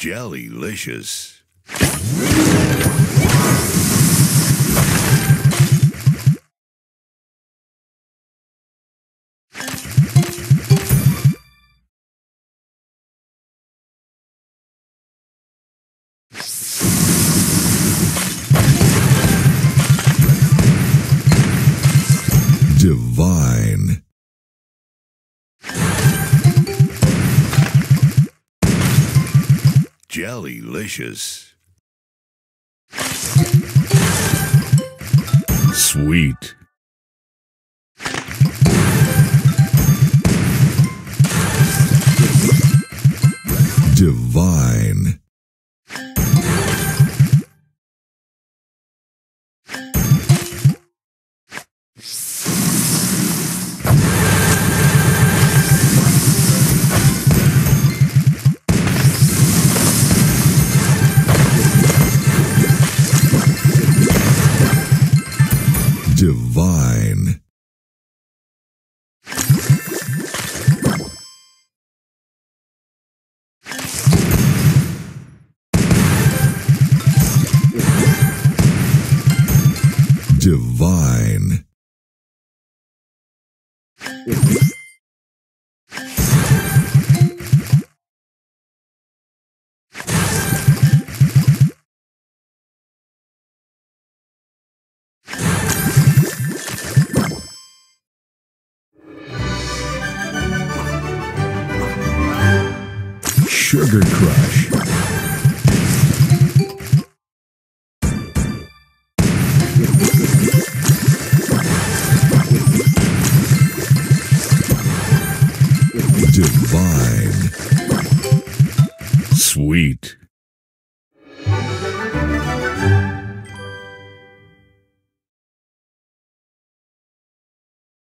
Jellylicious. Divine. Jellylicious. Sweet. Sugar Crush. Divine. Sweet.